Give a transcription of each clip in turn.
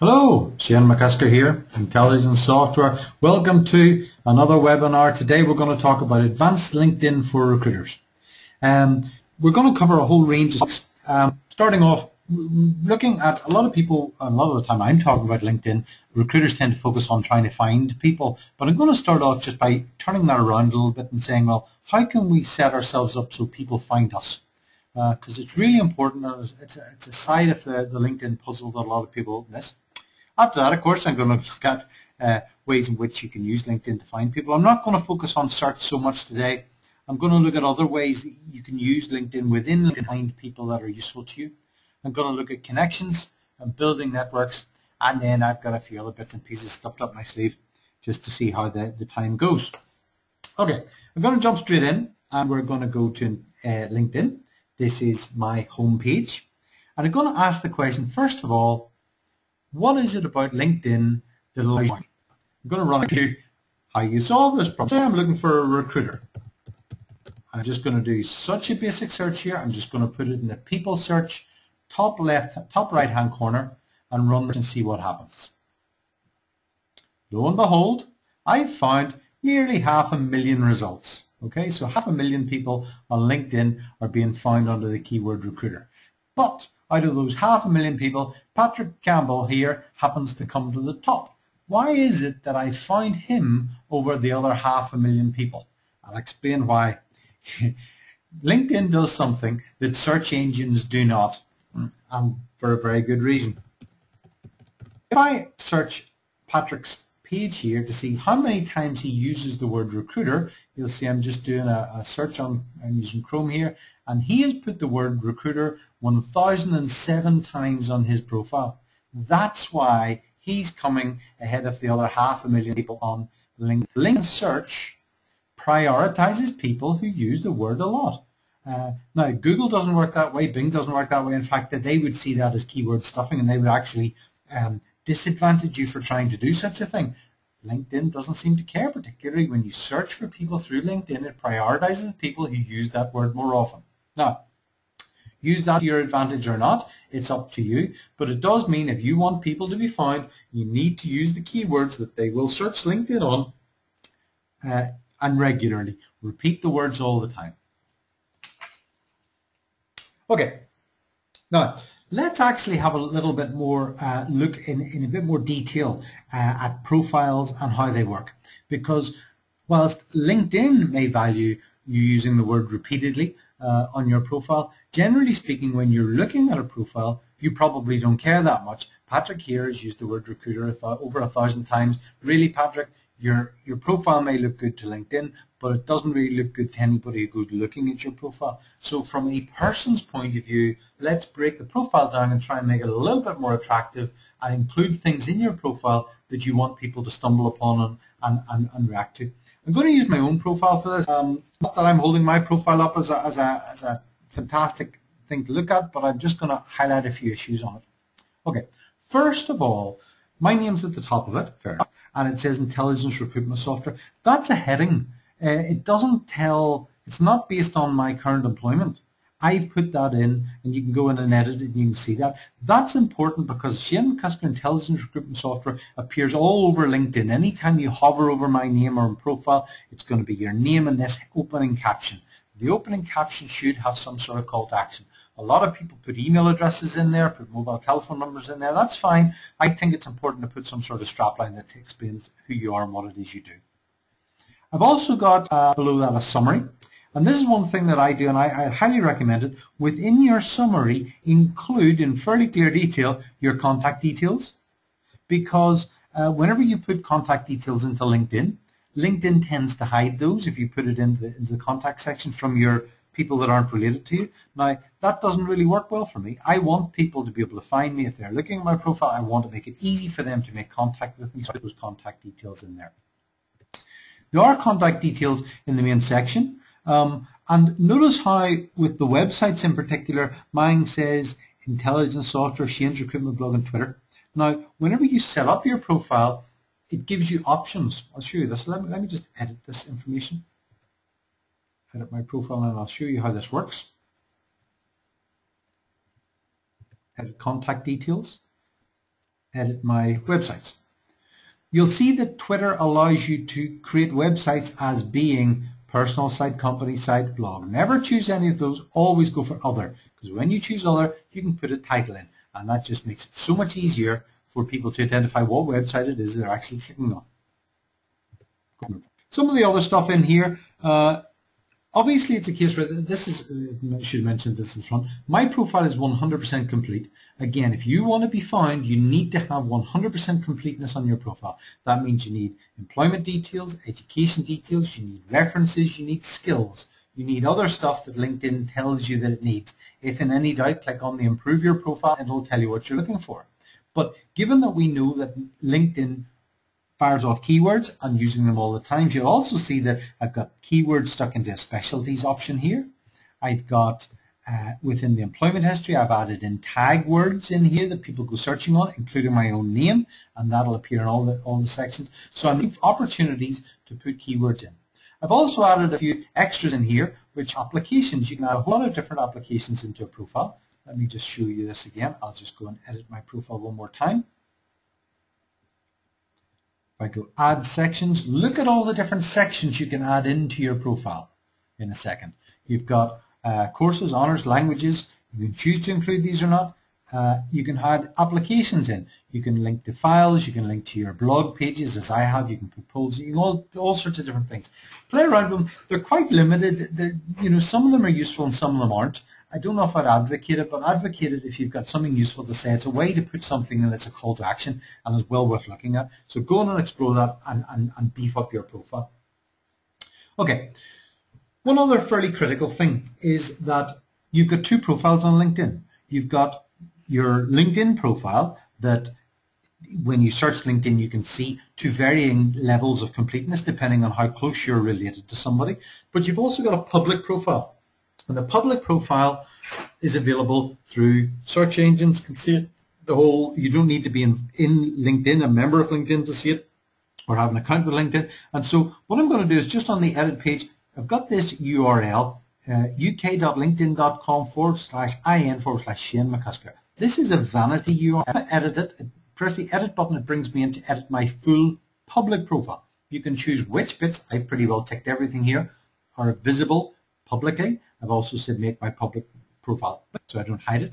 Hello, Shane McCusker here, Intelligence Software. Welcome to another webinar. Today we're going to talk about advanced LinkedIn for recruiters. Um, we're going to cover a whole range of um, starting off looking at a lot of people, a lot of the time I'm talking about LinkedIn, recruiters tend to focus on trying to find people, but I'm going to start off just by turning that around a little bit and saying, well, how can we set ourselves up so people find us? Because uh, it's really important, it's a, it's a side of the, the LinkedIn puzzle that a lot of people miss. After that, of course, I'm going to look at uh, ways in which you can use LinkedIn to find people. I'm not going to focus on search so much today. I'm going to look at other ways that you can use LinkedIn within LinkedIn to find people that are useful to you. I'm going to look at connections and building networks, and then I've got a few other bits and pieces stuffed up my sleeve just to see how the, the time goes. Okay, I'm going to jump straight in, and we're going to go to uh, LinkedIn. This is my home page. And I'm going to ask the question, first of all, what is it about LinkedIn that allows you? I'm going to run through how you solve this problem. Say I'm looking for a recruiter. I'm just going to do such a basic search here. I'm just going to put it in the people search, top left, top right hand corner, and run and see what happens. Lo and behold, I've found nearly half a million results. Okay, so half a million people on LinkedIn are being found under the keyword recruiter. But out of those half a million people, Patrick Campbell here happens to come to the top. Why is it that I find him over the other half a million people? I'll explain why. LinkedIn does something that search engines do not, mm, and for a very good reason. If I search Patrick's page here to see how many times he uses the word recruiter, you'll see I'm just doing a, a search on, I'm using Chrome here, and he has put the word recruiter 1,007 times on his profile. That's why he's coming ahead of the other half a million people on LinkedIn. LinkedIn search prioritizes people who use the word a lot. Uh, now, Google doesn't work that way. Bing doesn't work that way. In fact, that they would see that as keyword stuffing and they would actually um, disadvantage you for trying to do such a thing. LinkedIn doesn't seem to care, particularly when you search for people through LinkedIn, it prioritizes people who use that word more often. Now, use that to your advantage or not, it's up to you, but it does mean if you want people to be found, you need to use the keywords that they will search LinkedIn on uh, and regularly. Repeat the words all the time. Okay, now let's actually have a little bit more uh, look in, in a bit more detail uh, at profiles and how they work. Because whilst LinkedIn may value you using the word repeatedly uh, on your profile, generally speaking, when you're looking at a profile, you probably don't care that much. Patrick here has used the word recruiter over a thousand times. Really, Patrick, your, your profile may look good to LinkedIn, but it doesn't really look good to anybody who's looking at your profile. So from a person's point of view, let's break the profile down and try and make it a little bit more attractive and include things in your profile that you want people to stumble upon and, and, and, and react to. I'm going to use my own profile for this. Um, not that I'm holding my profile up as a, as, a, as a fantastic thing to look at, but I'm just going to highlight a few issues on it. Okay, first of all, my name's at the top of it, fair enough, and it says Intelligence Recruitment Software. That's a heading uh, it doesn't tell, it's not based on my current employment. I've put that in and you can go in and edit it and you can see that. That's important because Shane McCusker Intelligence Recruitment Software appears all over LinkedIn. Anytime you hover over my name or profile, it's going to be your name and this opening caption. The opening caption should have some sort of call to action. A lot of people put email addresses in there, put mobile telephone numbers in there. That's fine. I think it's important to put some sort of strapline that explains who you are and what it is you do. I've also got uh, below that a summary. And this is one thing that I do, and I, I, highly recommend it. Within your summary, include in fairly clear detail your contact details. Because uh, whenever you put contact details into LinkedIn, LinkedIn tends to hide those if you put it in the, the contact section from your people that aren't related to you. Now, that doesn't really work well for me. I want people to be able to find me if they're looking at my profile. I want to make it easy for them to make contact with me, so I put those contact details in there. There are contact details in the main section. Um, and notice how with the websites in particular, mine says intelligence software, Shane's recruitment blog and Twitter. Now, whenever you set up your profile, it gives you options. I'll show you this. Let me, let me just edit this information. Edit my profile and I'll show you how this works. Edit contact details. edit my websites. You'll see that Twitter allows you to create websites as being personal site, company site, blog. Never choose any of those, always go for other. Because when you choose other, you can put a title in. And that just makes it so much easier for people to identify what website it is they're actually clicking on. Some of the other stuff in here, uh, Obviously, it's a case where this is, uh, I should mention this in front, my profile is 100% complete. Again, if you want to be found, you need to have 100% completeness on your profile. That means you need employment details, education details, you need references, you need skills. You need other stuff that LinkedIn tells you that it needs. If in any doubt, click on the improve your profile and it'll tell you what you're looking for. But given that we know that LinkedIn fires off keywords and using them all the time. You'll also see that I've got keywords stuck into a specialties option here. I've got uh, within the employment history, I've added in tag words in here that people go searching on, including my own name, and that'll appear in all the, all the sections. So I need opportunities to put keywords in. I've also added a few extras in here, which applications, you can add a whole lot of different applications into a profile. Let me just show you this again. I'll just go and edit my profile one more time. If I go add sections, look at all the different sections you can add into your profile in a second. You've got uh, courses, honors, languages. You can choose to include these or not. Uh, you can add applications in. You can link to files. You can link to your blog pages, as I have. You can put polls. You can all all sorts of different things. Play around with them. They're quite limited. They're, you know, some of them are useful and some of them aren't. I don't know if I'd advocate it, but advocate it if you've got something useful to say. It's a way to put something in that's a call to action and is well worth looking at. So go on and explore that and, and, and beef up your profile. Okay, one other fairly critical thing is that you've got two profiles on LinkedIn. You've got your LinkedIn profile that when you search LinkedIn, you can see to varying levels of completeness depending on how close you're related to somebody. But you've also got a public profile. And the public profile is available through search engines can see it. The whole, you don't need to be in, in LinkedIn, a member of LinkedIn to see it or have an account with LinkedIn. And so what I'm going to do is just on the edit page, I've got this URL, uh, uk.linkedin.com forward slash in forward slash Shane McCusker. This is a vanity URL. I'm going to edit it, press the edit button, it brings me in to edit my full public profile. You can choose which bits, I pretty well ticked everything here, are visible publicly. I've also said make my public profile so I don't hide it.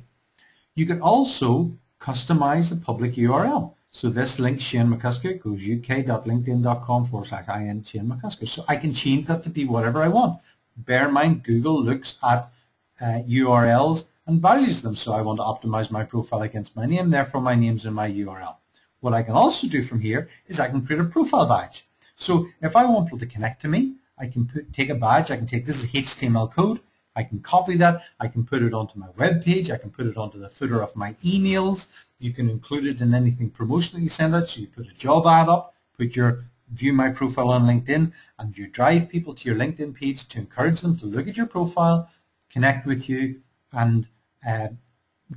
You can also customize the public URL. So this link, Shane McCusker, goes uk.linkedin.com forward slash in Shane McCusker. So I can change that to be whatever I want. Bear in mind, Google looks at uh, URLs and values them. So I want to optimize my profile against my name, therefore my name's in my URL. What I can also do from here is I can create a profile badge. So if I want people to connect to me, I can put, take a badge, I can take, this is HTML code, I can copy that, I can put it onto my web page, I can put it onto the footer of my emails, you can include it in anything promotional you send out, so you put a job ad up, put your view my profile on LinkedIn, and you drive people to your LinkedIn page to encourage them to look at your profile, connect with you, and uh,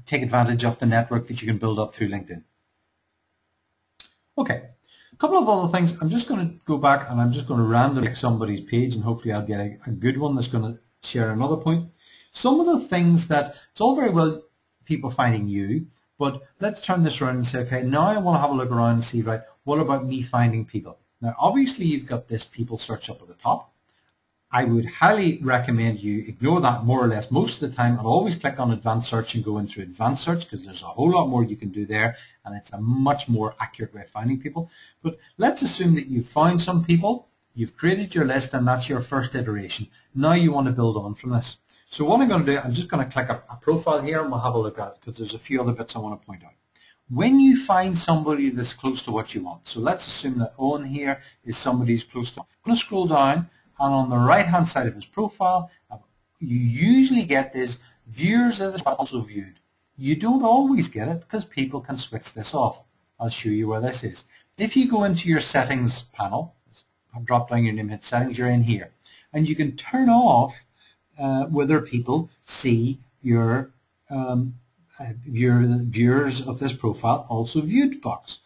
take advantage of the network that you can build up through LinkedIn. Okay, a couple of other things. I'm just going to go back and I'm just going to randomly somebody's page and hopefully I'll get a, a good one that's going to share another point. Some of the things that, it's all very well people finding you, but let's turn this around and say, okay, now I want to have a look around and see, right, what about me finding people? Now, obviously, you've got this people search up at the top. I would highly recommend you ignore that more or less most of the time and always click on advanced search and go into advanced search because there's a whole lot more you can do there and it's a much more accurate way of finding people. But let's assume that you've found some people You've created your list and that's your first iteration. Now you want to build on from this. So what I'm going to do, I'm just going to click a, a profile here and we'll have a look at it because there's a few other bits I want to point out. When you find somebody that's close to what you want, so let's assume that Owen here is somebody who's close to, I'm going to scroll down and on the right hand side of his profile, uh, you usually get this viewers that are also viewed. You don't always get it because people can switch this off. I'll show you where this is. If you go into your settings panel, drop down your name, hit settings, you're in here. And you can turn off uh, whether people see your um, uh, viewer, viewers of this profile also viewed box.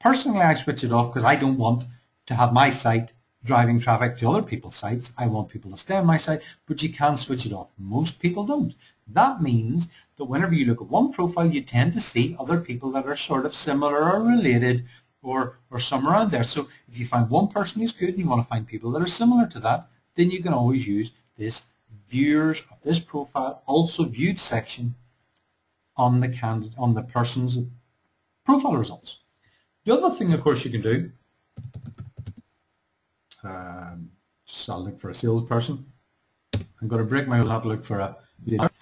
Personally, I switch it off because I don't want to have my site driving traffic to other people's sites. I want people to stay on my site, but you can switch it off. Most people don't. That means that whenever you look at one profile, you tend to see other people that are sort of similar or related or, or somewhere around there. So if you find one person who's good and you want to find people that are similar to that, then you can always use this viewers of this profile also viewed section on the candidate on the person's profile results. The other thing, of course, you can do, um, just I'll look for a salesperson. I'm going to break my hat look for a.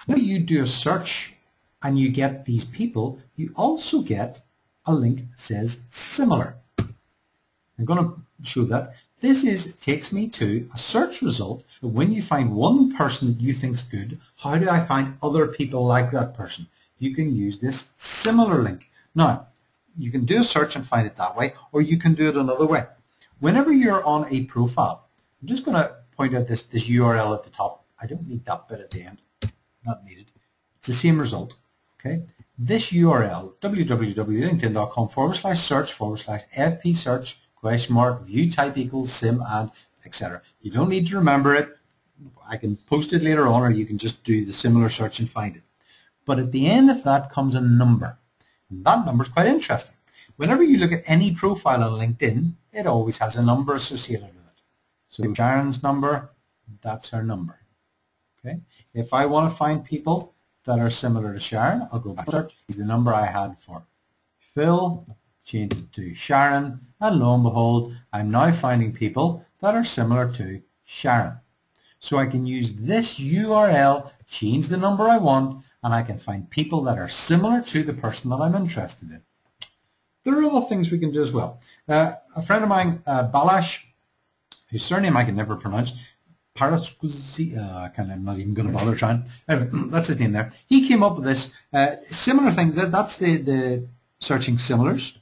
When you do a search and you get these people, you also get a link says similar. I'm going to show that. This is takes me to a search result. When you find one person that you think is good, how do I find other people like that person? You can use this similar link. Now, you can do a search and find it that way, or you can do it another way. Whenever you're on a profile, I'm just going to point out this, this URL at the top. I don't need that bit at the end. Not needed. It's the same result. Okay. This URL, www.linkedin.com forward slash search forward slash FP search question mark view type equals sim and etc. You don't need to remember it. I can post it later on or you can just do the similar search and find it. But at the end of that comes a number. And that number is quite interesting. Whenever you look at any profile on LinkedIn, it always has a number associated with it. So Sharon's number, that's her number. Okay. If I want to find people that are similar to Sharon, I'll go back to the number I had for Phil, change it to Sharon, and lo and behold, I'm now finding people that are similar to Sharon. So I can use this URL, change the number I want, and I can find people that are similar to the person that I'm interested in. There are other things we can do as well. Uh, a friend of mine, uh, Balazs, whose surname I can never pronounce, Paraskuzi, uh, I'm not even going to bother trying. Anyway, that's his name there. He came up with this uh, similar thing. That, that's the, the searching similars.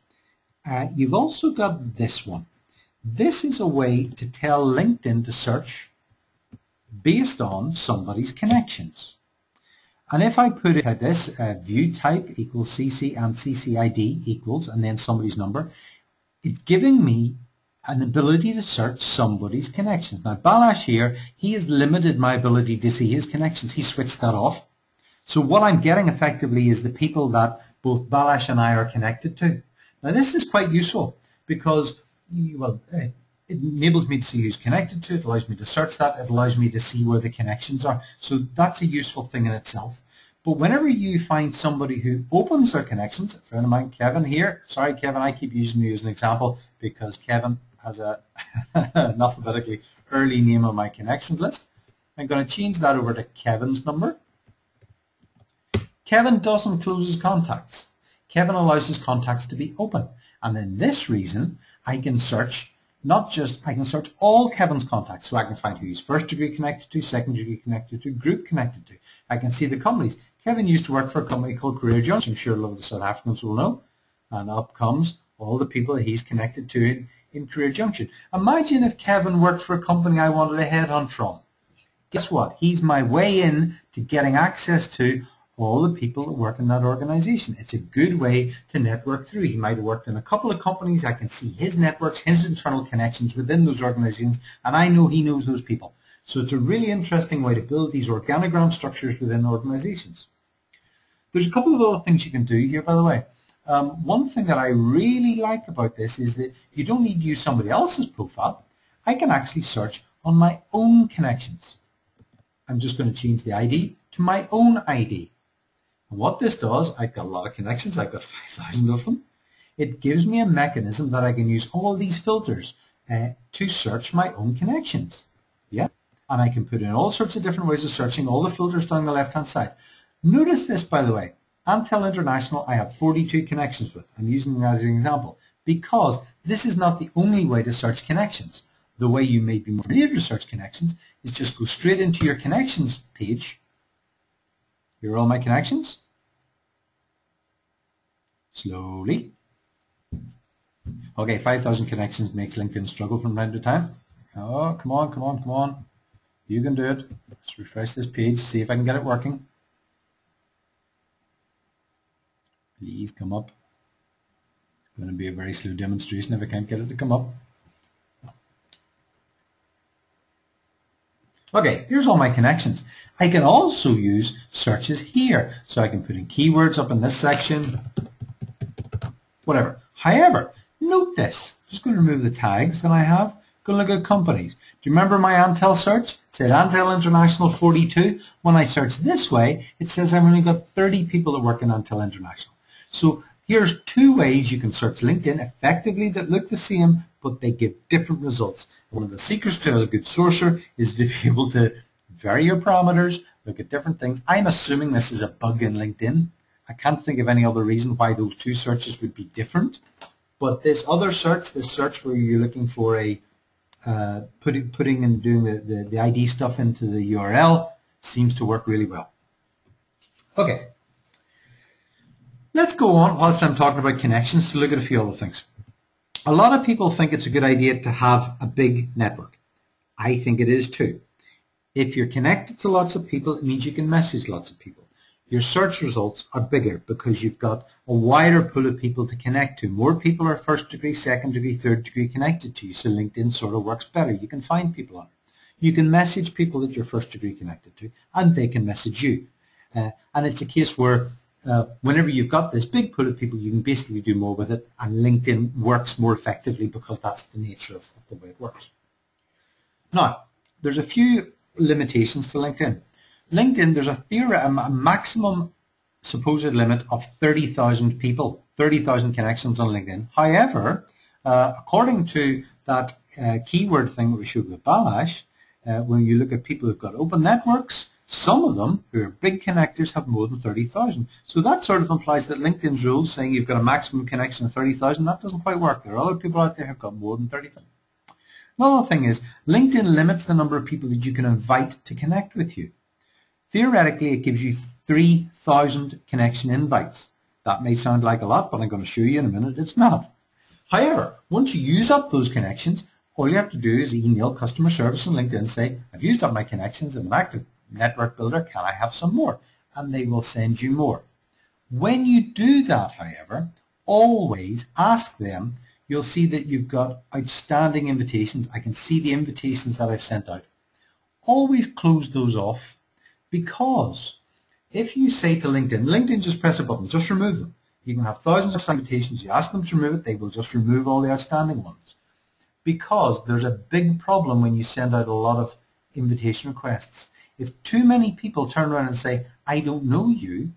Uh, you've also got this one. This is a way to tell LinkedIn to search based on somebody's connections. And if I put it like this, uh, view type equals CC and CCID equals, and then somebody's number, it's giving me an ability to search somebody's connections. Now Balazs here, he has limited my ability to see his connections. He switched that off. So what I'm getting effectively is the people that both Balazs and I are connected to. Now this is quite useful because, well, it enables me to see who's connected to it, allows me to search that, it allows me to see where the connections are. So that's a useful thing in itself. But whenever you find somebody who opens their connections, a friend of mine, Kevin here, sorry Kevin, I keep using you as an example because Kevin has a an alphabetically early name on my connections list. I'm going to change that over to Kevin's number. Kevin doesn't close his contacts. Kevin allows his contacts to be open. And in this reason, I can search not just, I can search all Kevin's contacts so I can find who he's first degree connected to, second degree connected to, group connected to. I can see the companies. Kevin used to work for a company called Career Junction. I'm sure a lot of the South Africans will know. And up comes all the people that he's connected to in, Career Junction. Imagine if Kevin worked for a company I wanted to headhunt from. Guess what? He's my way in to getting access to all the people that work in that organization. It's a good way to network through. He might have worked in a couple of companies. I can see his networks, his internal connections within those organizations, and I know he knows those people. So it's a really interesting way to build these organogram structures within organizations. There's a couple of other things you can do here, by the way. Um, one thing that I really like about this is that you don't need to use somebody else's profile. I can actually search on my own connections. I'm just going to change the ID to my own ID. And What this does, I've got a lot of connections, I've got 5,000 of them. It gives me a mechanism that I can use all these filters uh, to search my own connections. Yeah, and I can put in all sorts of different ways of searching, all the filters down the left-hand side. Notice this, by the way. Antal International, I have 42 connections with. I'm using that as an example because this is not the only way to search connections. The way you may be more familiar to search connections is just go straight into your connections page here are all my connections. Slowly. Okay, 5,000 connections makes LinkedIn struggle from time to time. Oh, come on, come on, come on. You can do it. Let's refresh this page, see if I can get it working. Please come up. It's going to be a very slow demonstration if I can't get it to come up. Okay, here's all my connections. I can also use searches here. So I can put in keywords up in this section, whatever. However, note this. I'm just going to remove the tags that I have. Go look at companies. Do you remember my Antal search? It said Antal International 42. When I search this way, it says I've only got 30 people that work in Antal International. So here's two ways you can search LinkedIn effectively that look the same, but they give different results. One of the secrets to a good sourcer is to be able to vary your parameters, look at different things. I'm assuming this is a bug in LinkedIn. I can't think of any other reason why those two searches would be different. But this other search, this search where you're looking for a uh, putting putting and doing the, the, the ID stuff into the URL seems to work really well. Okay. Let's go on whilst I'm talking about connections to look at a few other things. A lot of people think it's a good idea to have a big network. I think it is too. If you're connected to lots of people, it means you can message lots of people your search results are bigger because you've got a wider pool of people to connect to. More people are first degree, second degree, third degree connected to you, so LinkedIn sort of works better. You can find people on it. You can message people that you're first degree connected to, and they can message you. Uh, and it's a case where uh, whenever you've got this big pool of people, you can basically do more with it, and LinkedIn works more effectively because that's the nature of, of the way it works. Now, there's a few limitations to LinkedIn. LinkedIn, there's a theory, a maximum supposed limit of 30,000 people, 30,000 connections on LinkedIn. However, uh, according to that uh, keyword thing that we showed with Balazs, uh, when you look at people who've got open networks, some of them who are big connectors have more than 30,000. So that sort of implies that LinkedIn's rules saying you've got a maximum connection of 30,000, that doesn't quite work. There are other people out there who've got more than 30,000. Another thing is LinkedIn limits the number of people that you can invite to connect with you. Theoretically, it gives you 3,000 connection invites. That may sound like a lot, but I'm going to show you in a minute it's not. However, once you use up those connections, all you have to do is email customer service on LinkedIn and say, I've used up my connections, I'm an active network builder, can I have some more? And they will send you more. When you do that, however, always ask them, you'll see that you've got outstanding invitations. I can see the invitations that I've sent out. Always close those off because if you say to LinkedIn, LinkedIn just press a button, just remove them. You can have thousands of invitations. You ask them to remove it, they will just remove all the outstanding ones. Because there's a big problem when you send out a lot of invitation requests. If too many people turn around and say, I don't know you,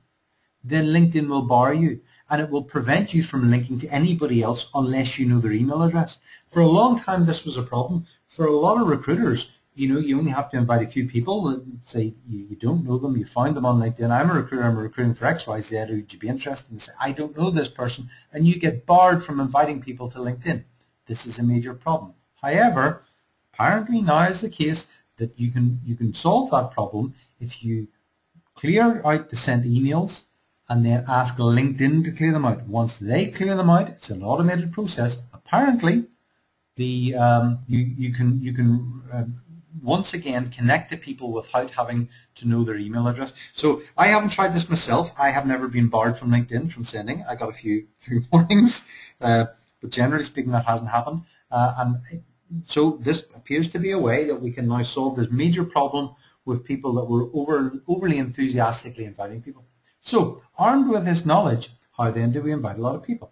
then LinkedIn will bar you and it will prevent you from linking to anybody else unless you know their email address. For a long time this was a problem. For a lot of recruiters, you know, you only have to invite a few people and say you, you don't know them, you find them on LinkedIn. I'm a recruiter, I'm recruiting for XYZ, would you be interested? And say, I don't know this person, and you get barred from inviting people to LinkedIn. This is a major problem. However, apparently now is the case that you can you can solve that problem if you clear out the sent emails and then ask LinkedIn to clear them out. Once they clear them out, it's an automated process. Apparently, the um, you you can you can uh, once again connect to people without having to know their email address. So I haven't tried this myself. I have never been barred from LinkedIn from sending. I got a few few warnings, uh, but generally speaking, that hasn't happened. Uh, and so this appears to be a way that we can now solve this major problem with people that were over, overly enthusiastically inviting people. So armed with this knowledge, how then do we invite a lot of people?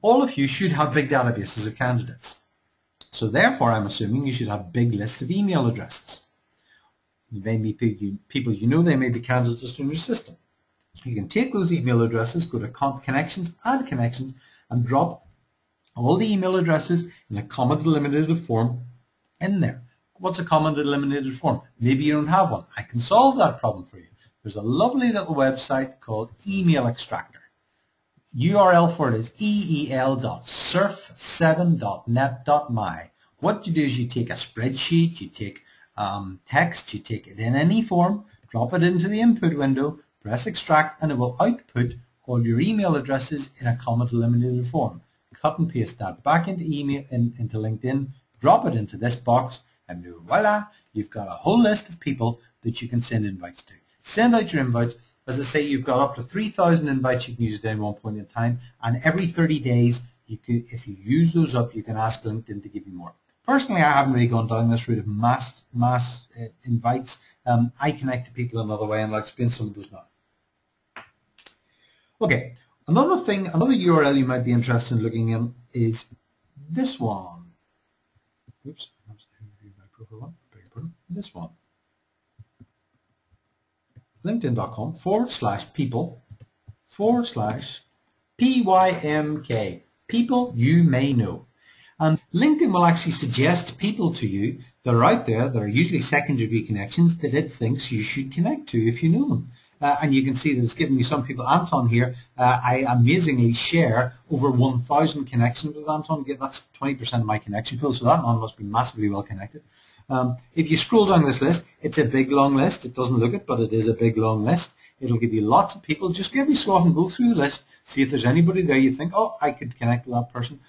All of you should have big databases of candidates. So therefore, I'm assuming you should have big lists of email addresses. They may be people you know, they may be candidates in your system. You can take those email addresses, go to connections, add connections, and drop all the email addresses in a comma delimited form in there. What's a comma delimited form? Maybe you don't have one. I can solve that problem for you. There's a lovely little website called Email Extractor. URL for it is eel.surf7.net.my. What you do is you take a spreadsheet, you take um, text, you take it in any form, drop it into the input window, press extract, and it will output all your email addresses in a comma delimited form. Cut and paste that back into email in, into LinkedIn, drop it into this box, and voila, you've got a whole list of people that you can send invites to. Send out your invites as I say, you've got up to 3,000 invites you can use at any one point in time, and every 30 days, you could, if you use those up, you can ask LinkedIn to give you more. Personally, I haven't really gone down this route of mass mass uh, invites. Um, I connect to people another way, and I'll explain some of those now. Okay, another thing, another URL you might be interested in looking in is this one. Oops, this one. LinkedIn.com forward slash people forward slash PYMK. People you may know. And LinkedIn will actually suggest people to you that are out there that are usually second degree connections that it thinks you should connect to if you know them. Uh, and you can see that it's giving me some people. Anton here, uh, I amazingly share over 1,000 connections with Anton. That's 20% of my connection pool, so that man must be massively well connected. Um, if you scroll down this list, it's a big long list. It doesn't look it, but it is a big long list. It'll give you lots of people. Just every so and go through the list, see if there's anybody there you think, oh, I could connect with that person.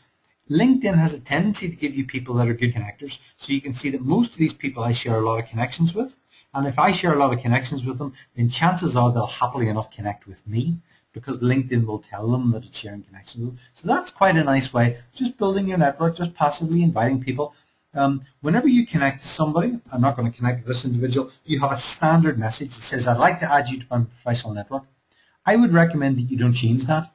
LinkedIn has a tendency to give you people that are good connectors. So you can see that most of these people I share a lot of connections with. And if I share a lot of connections with them, then chances are they'll happily enough connect with me because LinkedIn will tell them that it's sharing connections with them. So that's quite a nice way, just building your network, just passively inviting people. Um, whenever you connect to somebody, I'm not going to connect with this individual, you have a standard message that says, I'd like to add you to my professional network. I would recommend that you don't change that.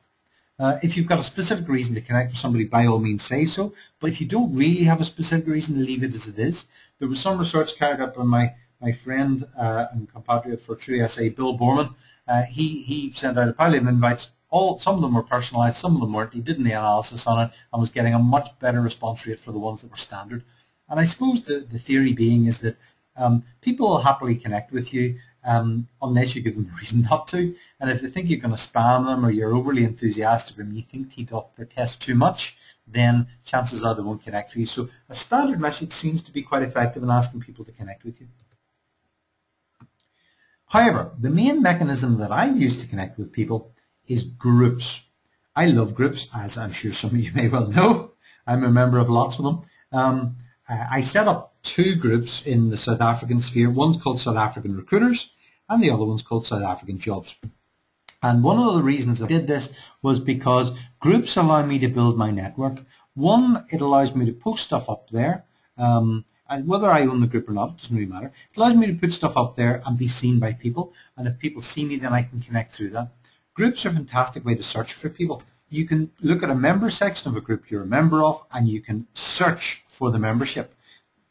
Uh, if you've got a specific reason to connect with somebody, by all means say so. But if you don't really have a specific reason, leave it as it is. There was some research carried out by my, my friend uh, and compatriot for True SA, Bill Boorman, Uh, he, he sent out a pile of invites. All, some of them were personalized, some of them weren't. He did the analysis on it and was getting a much better response rate for the ones that were standard. And I suppose the, the theory being is that um, people will happily connect with you um, unless you give them a reason not to. And if they think you're going to spam them or you're overly enthusiastic or you think he doth protest too much, then chances are they won't connect with you. So a standard message seems to be quite effective in asking people to connect with you. However, the main mechanism that I use to connect with people is groups. I love groups, as I'm sure some of you may well know. I'm a member of lots of them. Um, I set up two groups in the South African sphere. One's called South African Recruiters and the other one's called South African Jobs. And one of the reasons I did this was because groups allow me to build my network. One, it allows me to post stuff up there. Um, and whether I own the group or not, it doesn't really matter. It allows me to put stuff up there and be seen by people. And if people see me, then I can connect through that. Groups are a fantastic way to search for people. You can look at a member section of a group you're a member of and you can search for the membership.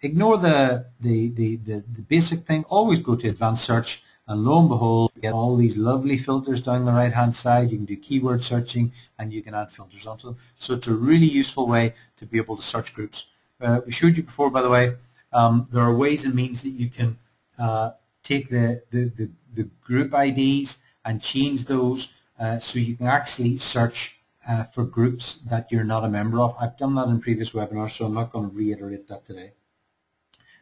Ignore the, the, the, the, the basic thing. Always go to advanced search and lo and behold, you get all these lovely filters down the right-hand side. You can do keyword searching and you can add filters onto them. So it's a really useful way to be able to search groups. Uh, we showed you before, by the way, um, there are ways and means that you can uh, take the, the, the, the, group IDs and change those uh, so you can actually search uh, for groups that you're not a member of. I've done that in previous webinars, so I'm not going to reiterate that today.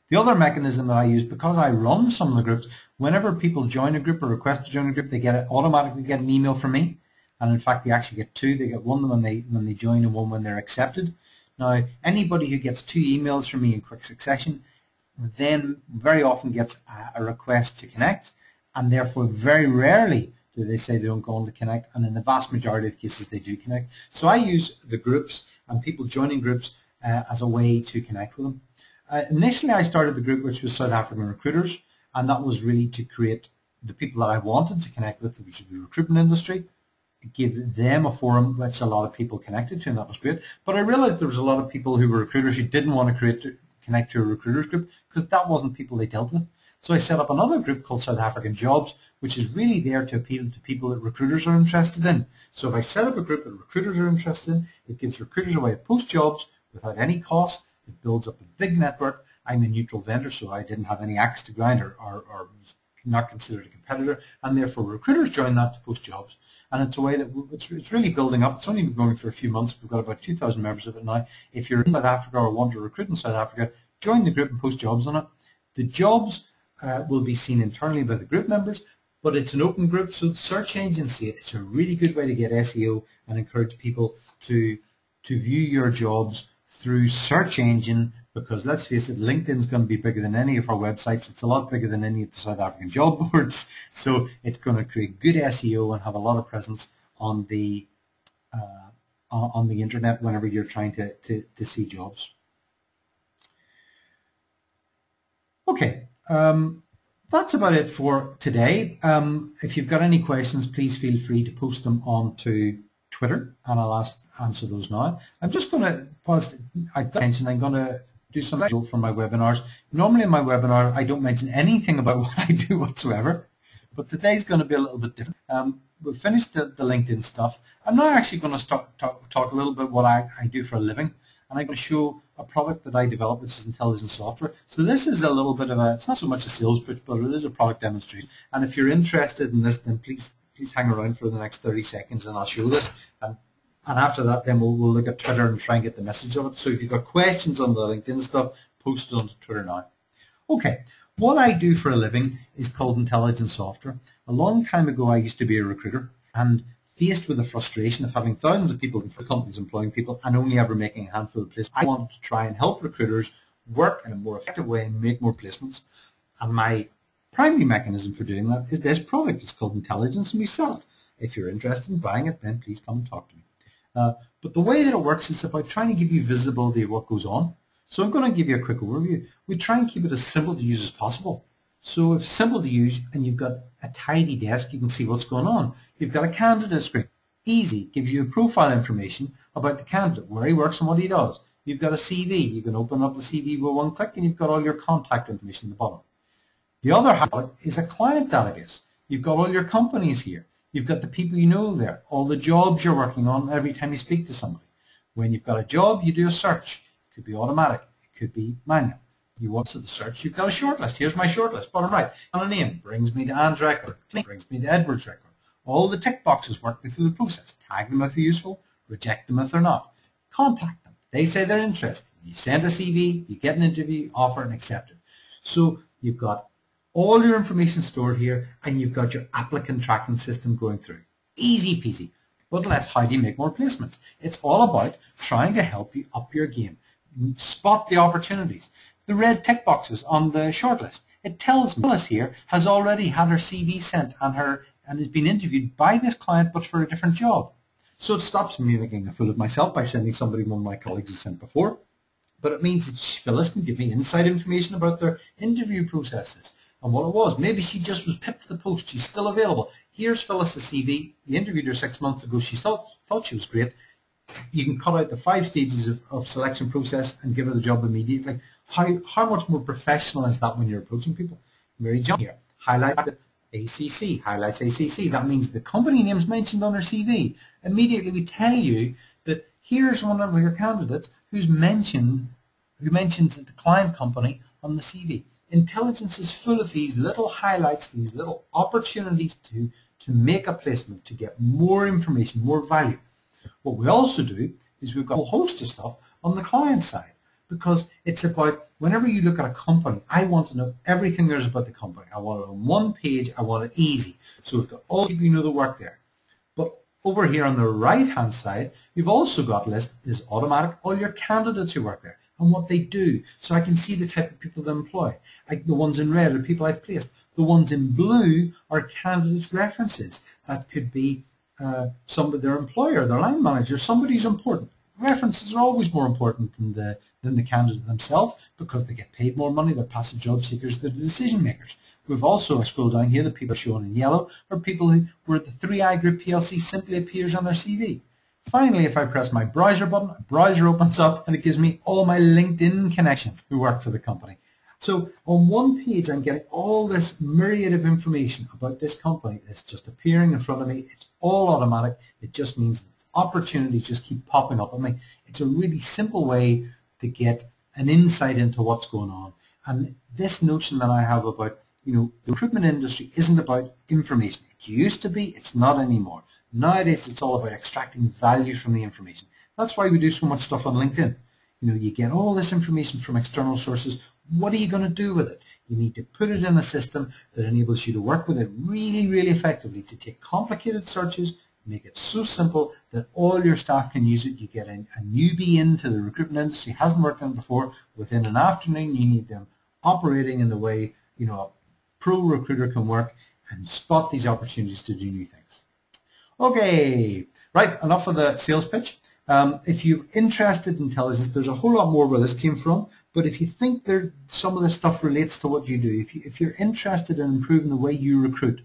The other mechanism that I use, because I run some of the groups, whenever people join a group or request to join a group, they get it, automatically get an email from me. And in fact, they actually get two. They get one when they when they join and one when they're accepted. Now, anybody who gets two emails from me in quick succession then very often gets a, a request to connect, and therefore very rarely do they say they don't go on to connect, and in the vast majority of cases they do connect. So I use the groups and people joining groups uh, as a way to connect with them. Uh, initially, I started the group, which was South African Recruiters, and that was really to create the people that I wanted to connect with, which was the recruitment industry, give them a forum that's a lot of people connected to, and that was great. But I realized there was a lot of people who were recruiters who didn't want to create connect to a recruiters group because that wasn't people they dealt with. So I set up another group called South African Jobs, which is really there to appeal to people that recruiters are interested in. So if I set up a group that recruiters are interested in, it gives recruiters a way to post jobs without any cost it builds up a big network. I'm a neutral vendor, so I didn't have any axe to grind or, or, or not considered a competitor, and therefore recruiters join that to post jobs. And it's a way that it's, it's really building up. It's only been going for a few months. We've got about 2,000 members of it now. If you're in South Africa or want to recruit in South Africa, join the group and post jobs on it. The jobs uh, will be seen internally by the group members, but it's an open group, so the search engines see it. It's a really good way to get SEO and encourage people to, to view your jobs through search engine because let's face it, LinkedIn's going to be bigger than any of our websites. It's a lot bigger than any of the South African job boards. So it's going to create good SEO and have a lot of presence on the uh, on the internet whenever you're trying to, to, to see jobs. Okay, um, that's about it for today. Um, if you've got any questions, please feel free to post them onto Twitter, and I'll ask, answer those now. I'm just going to pause. I mentioned I'm going to do some for my webinars. Normally in my webinar, I don't mention anything about what I do whatsoever, but today's going to be a little bit different. Um, we've finished the, the, LinkedIn stuff. I'm now actually going to start talk, talk a little bit what I, I do for a living, and I'm going to show a product that I developed, which is intelligent software. So this is a little bit of a, it's not so much a sales pitch, but it is a product demonstration. And if you're interested in this, then please please hang around for the next 30 seconds and I'll show this. And, and after that, then we'll, we'll look at Twitter and try and get the message of it. So if you've got questions on the LinkedIn stuff, post it on Twitter now. Okay, what I do for a living is called Intelligence Software. A long time ago, I used to be a recruiter and faced with the frustration of having thousands of people for companies employing people and only ever making a handful of placements. I wanted to try and help recruiters work in a more effective way and make more placements. And my primary mechanism for doing that is this product. It's called Intelligence and we sell it. If you're interested in buying it, then please come and talk to me. Uh, but the way that it works is about trying to give you visibility of what goes on. So I'm going to give you a quick overview. We try and keep it as simple to use as possible. So if simple to use and you've got a tidy desk, you can see what's going on. You've got a candidate screen. Easy, gives you profile information about the candidate, where he works and what he does. You've got a CV. You can open up the CV with one click and you've got all your contact information at the bottom. The other half is a client database. You've got all your companies here. You've got the people you know there, all the jobs you're working on every time you speak to somebody. When you've got a job, you do a search. It could be automatic. It could be manual. You want to the search, you've got a shortlist. Here's my shortlist. Bottom right. And a name brings me to Anne's record. Brings me to Edward's record. All the tick boxes work me through the process. Tag them if they're useful. Reject them if they're not. Contact them. They say they're interested. You send a CV, you get an interview, offer, and accept it. So you've got all your information stored here and you've got your applicant tracking system going through. Easy peasy. But less, how do you make more placements? It's all about trying to help you up your game. Spot the opportunities. The red tick boxes on the shortlist. It tells me Phyllis here has already had her CV sent and her and has been interviewed by this client but for a different job. So it stops me making a fool of myself by sending somebody one of my colleagues has sent before. But it means that Phyllis can give me inside information about their interview processes and what it was. Maybe she just was pipped to the post. She's still available. Here's Phyllis's CV. You interviewed her six months ago. She thought, thought she was great. You can cut out the five stages of, of selection process and give her the job immediately. How, how much more professional is that when you're approaching people? Mary John here. Highlight ACC. Highlights ACC. That means the company name's mentioned on her CV. Immediately we tell you that here's one of your candidates who's mentioned, who mentions the client company on the CV intelligence is full of these little highlights, these little opportunities to, to make a placement, to get more information, more value. What we also do is we've got a whole host of stuff on the client side because it's about whenever you look at a company, I want to know everything there's about the company. I want it on one page. I want it easy. So we've got all you know the work there. But over here on the right hand side, you've also got list is automatic all your candidates who work there and what they do. So I can see the type of people they employ. Like the ones in red are people I've placed. The ones in blue are candidates' references. That could be uh, somebody, their employer, their line manager, somebody who's important. References are always more important than the, than the candidate themselves because they get paid more money, they're passive job seekers, they're the decision makers. We've also, scrolled down here, the people shown in yellow are people who were the 3i Group PLC simply appears on their CV. Finally, if I press my browser button, a browser opens up and it gives me all my LinkedIn connections who work for the company. So on one page, I'm getting all this myriad of information about this company. It's just appearing in front of me. It's all automatic. It just means opportunities just keep popping up at me. It's a really simple way to get an insight into what's going on. And this notion that I have about, you know, the recruitment industry isn't about information. It used to be, it's not anymore. Nowadays, it's all about extracting value from the information. That's why we do so much stuff on LinkedIn. You know, you get all this information from external sources. What are you going to do with it? You need to put it in a system that enables you to work with it really, really effectively, to take complicated searches, make it so simple that all your staff can use it. You get a, a newbie into the recruitment industry, hasn't worked on it before. Within an afternoon, you need them operating in the way, you know, a pro recruiter can work and spot these opportunities to do new things. Okay, right, enough of the sales pitch. Um, if you're interested in intelligence, there's a whole lot more where this came from, But if you think there some of this stuff relates to what you do, if, you, if you're interested in improving the way you recruit,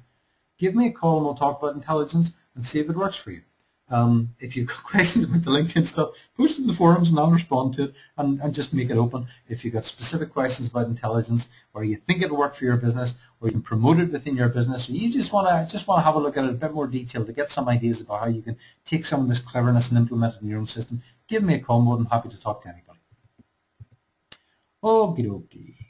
give me a call and we'll talk about intelligence and see if it works for you. Um, if you've got questions about the LinkedIn stuff, post it in the forums and I'll respond to it and, and just make it open. If you've got specific questions about intelligence or you think it'll work for your business or you can promote it within your business or you just want to just want to have a look at it a bit more detail to get some ideas about how you can take some of this cleverness and implement it in your own system, give me a call. I'm more than happy to talk to anybody. Okie dokie.